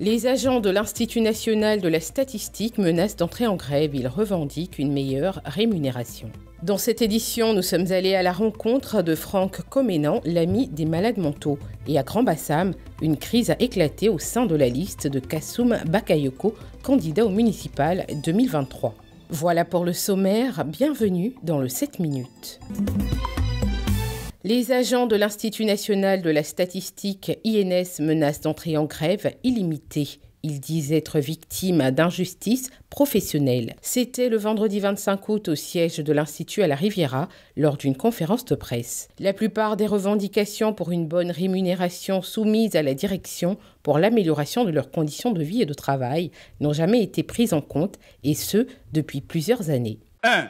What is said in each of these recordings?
Les agents de l'Institut national de la statistique menacent d'entrer en grève. Ils revendiquent une meilleure rémunération. Dans cette édition, nous sommes allés à la rencontre de Franck Comenan, l'ami des malades mentaux. Et à Grand Bassam, une crise a éclaté au sein de la liste de Kassoum Bakayoko, candidat au municipal 2023. Voilà pour le sommaire, bienvenue dans le 7 minutes. Les agents de l'Institut national de la statistique INS menacent d'entrer en grève illimitée. Ils disent être victimes d'injustices professionnelles. C'était le vendredi 25 août au siège de l'Institut à la Riviera lors d'une conférence de presse. La plupart des revendications pour une bonne rémunération soumises à la direction pour l'amélioration de leurs conditions de vie et de travail n'ont jamais été prises en compte, et ce, depuis plusieurs années. 1.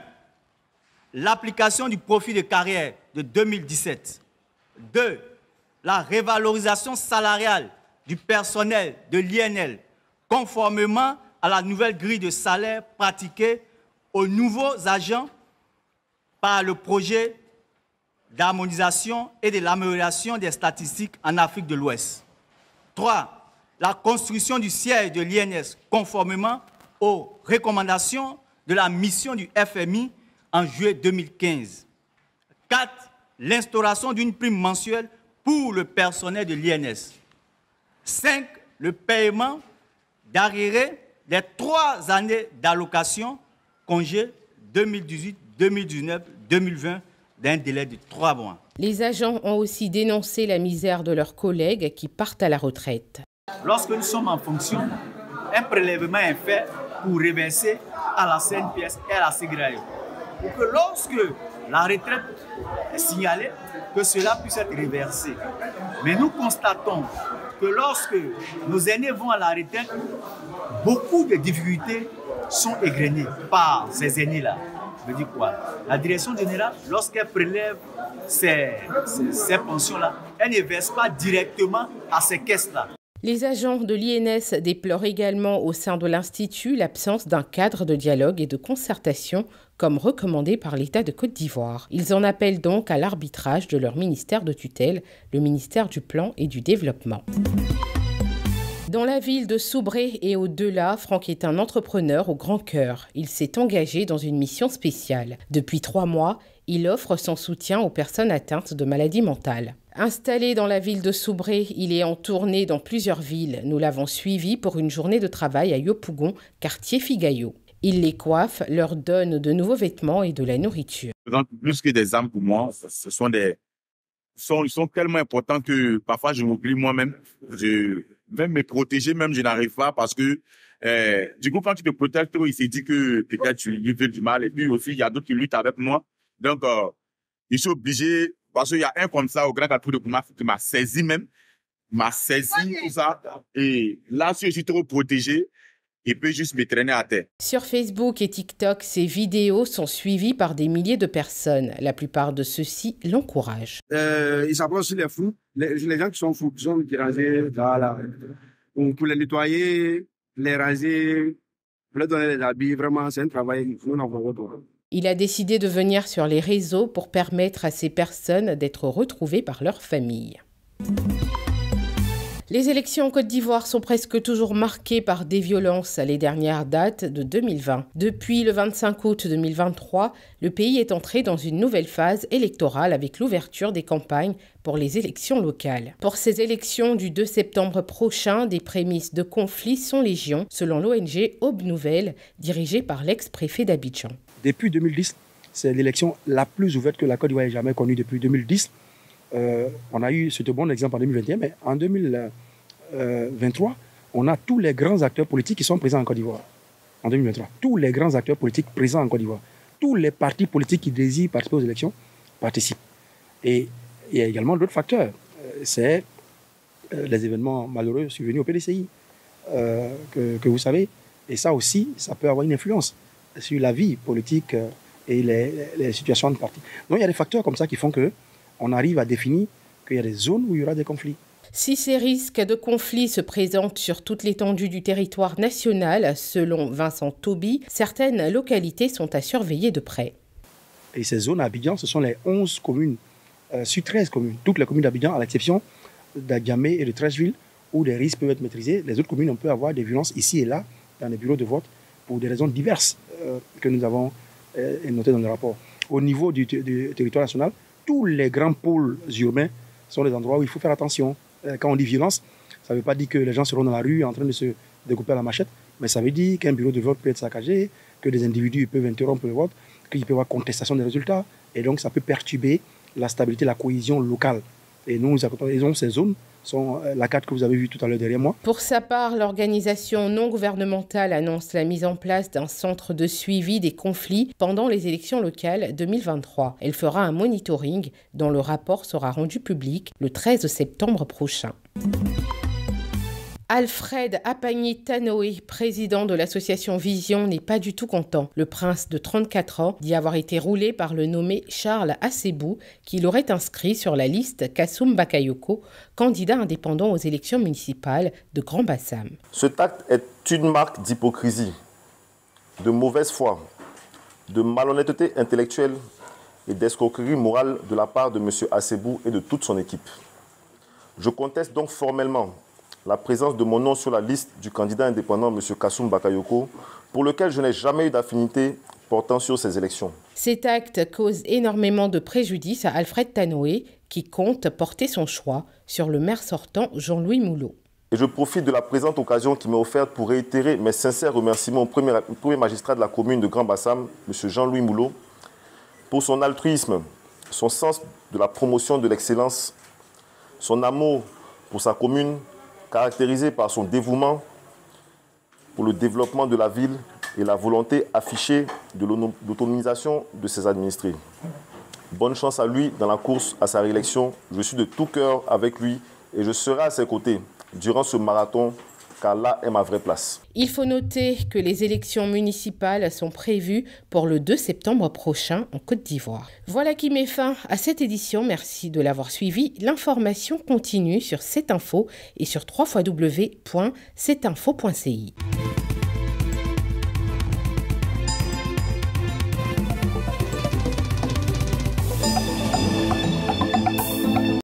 L'application du profit de carrière de 2017. 2. La révalorisation salariale du personnel de l'INL conformément à la nouvelle grille de salaire pratiquée aux nouveaux agents par le projet d'harmonisation et de l'amélioration des statistiques en Afrique de l'Ouest. 3. La construction du siège de l'INS conformément aux recommandations de la mission du FMI en juillet 2015. 4. L'instauration d'une prime mensuelle pour le personnel de l'INS. 5. Le paiement d'arriérés des trois années d'allocation congé 2018, 2019, 2020 d'un délai de trois mois. Les agents ont aussi dénoncé la misère de leurs collègues qui partent à la retraite. Lorsque nous sommes en fonction, un prélèvement est fait pour reverser à la CNPS et à la CGRAE. Pour que lorsque la retraite est signalée, que cela puisse être reversé. Mais nous constatons que lorsque nos aînés vont à la retraite, beaucoup de difficultés sont égrenées par ces aînés-là. Je dis quoi? La direction générale, lorsqu'elle prélève ces, ces pensions-là, elle ne verse pas directement à ces caisses-là. Les agents de l'INS déplorent également au sein de l'Institut l'absence d'un cadre de dialogue et de concertation comme recommandé par l'État de Côte d'Ivoire. Ils en appellent donc à l'arbitrage de leur ministère de tutelle, le ministère du Plan et du Développement. Dans la ville de Soubré et au-delà, Franck est un entrepreneur au grand cœur. Il s'est engagé dans une mission spéciale. Depuis trois mois, il offre son soutien aux personnes atteintes de maladies mentales. Installé dans la ville de Soubré, il est en tournée dans plusieurs villes. Nous l'avons suivi pour une journée de travail à Yopougon, quartier Figayo. Il les coiffe, leur donne de nouveaux vêtements et de la nourriture. Plus que des âmes pour moi, ce sont des, sont, ils sont tellement importants que parfois je m'oublie moi-même. Je, même me protéger, même je n'arrive pas parce que euh, du coup quand tu te protèges il s'est dit que peut-être tu lui fais du mal et puis aussi il y a d'autres qui luttent avec moi. Donc euh, je suis obligé parce qu'il y a un comme ça au Grand Carrefour de Kouma qui m'a saisi même, m'a saisi tout ça et là si je suis trop protégé, il peut juste me traîner à terre. Sur Facebook et TikTok, ces vidéos sont suivies par des milliers de personnes. La plupart de ceux-ci l'encouragent. Euh, il s'approche sur les fous, les, les, gens qui sont fous, qui sont rasent, voilà. Donc, pour les nettoyer, les raser, leur donner les habits, vraiment, c'est un travail, nous n'en pas. Il a décidé de venir sur les réseaux pour permettre à ces personnes d'être retrouvées par leur famille. Les élections en Côte d'Ivoire sont presque toujours marquées par des violences. Les dernières dates de 2020. Depuis le 25 août 2023, le pays est entré dans une nouvelle phase électorale avec l'ouverture des campagnes pour les élections locales. Pour ces élections du 2 septembre prochain, des prémices de conflit sont légion, selon l'ONG Aube Nouvelle, dirigée par l'ex-préfet d'Abidjan. Depuis 2010, c'est l'élection la plus ouverte que la Côte d'Ivoire ait jamais connue depuis 2010. Euh, on a eu, c'était bon exemple en 2021, mais en 2023, on a tous les grands acteurs politiques qui sont présents en Côte d'Ivoire. En 2023, tous les grands acteurs politiques présents en Côte d'Ivoire. Tous les partis politiques qui désirent participer aux élections participent. Et il y a également d'autres facteurs. C'est euh, les événements malheureux survenus au PDCI, euh, que, vous savez. Et ça aussi, ça peut avoir une influence sur la vie politique et les, les situations de parti. Donc il y a des facteurs comme ça qui font que on arrive à définir qu'il y a des zones où il y aura des conflits. Si ces risques de conflits se présentent sur toute l'étendue du territoire national, selon Vincent Toby, certaines localités sont à surveiller de près. Et ces zones à Abidjan, ce sont les 11 communes, euh, sur 13 communes, toutes les communes d'Abidjan, à l'exception d'Agamé et de Trècheville, où les risques peuvent être maîtrisés. Les autres communes, on peut avoir des violences ici et là dans les bureaux de vote pour des raisons diverses euh, que nous avons euh, notées dans le rapport. Au niveau du, territoire national, tous les grands pôles urbains sont des endroits où il faut faire attention. Euh, quand on dit violence, ça ne veut pas dire que les gens seront dans la rue en train de se découper à la machette, mais ça veut dire qu'un bureau de vote peut être saccagé, que des individus peuvent interrompre le vote, qu'il peut y avoir contestation des résultats, et donc ça peut perturber la stabilité, la cohésion locale. Et nous, nous accompagnons ces zones sont euh, la carte que vous avez vue tout à l'heure derrière moi. Pour sa part, l'organisation non gouvernementale annonce la mise en place d'un centre de suivi des conflits pendant les élections locales 2023. Elle fera un monitoring dont le rapport sera rendu public le 13 septembre prochain. Alfred Apagny Tanoé, président de l'association Vision, n'est pas du tout content. Le prince de 34 ans dit avoir été roulé par le nommé Charles Assebou, qui l'aurait inscrit sur la liste Kassoum Bakayoko, candidat indépendant aux élections municipales de Grand Bassam. Ce acte est une marque d'hypocrisie, de mauvaise foi, de malhonnêteté intellectuelle et d'escroquerie morale de la part de M. Assebou et de toute son équipe. Je conteste donc formellement la présence de mon nom sur la liste du candidat indépendant M. Kassoum Bakayoko, pour lequel je n'ai jamais eu d'affinité portant sur ces élections. Cet acte cause énormément de préjudice à Alfred Tanoé, qui compte porter son choix sur le maire sortant Jean-Louis Moulot. Et je profite de la présente occasion qui m'est offerte pour réitérer mes sincères remerciements au premier, premier magistrat de la commune de Grand Bassam, M. Jean-Louis Moulot, pour son altruisme, son sens de la promotion de l'excellence, son amour pour sa commune caractérisé par son dévouement pour le développement de la ville et la volonté affichée de l'autonomisation de ses administrés. Bonne chance à lui dans la course à sa réélection. Je suis de tout cœur avec lui et je serai à ses côtés durant ce marathon est ma vraie place. Il faut noter que les élections municipales sont prévues pour le 2 septembre prochain en Côte d'Ivoire. Voilà qui met fin à cette édition. Merci de l'avoir suivi. L'information continue sur cette info et sur www.cetinfo.ci.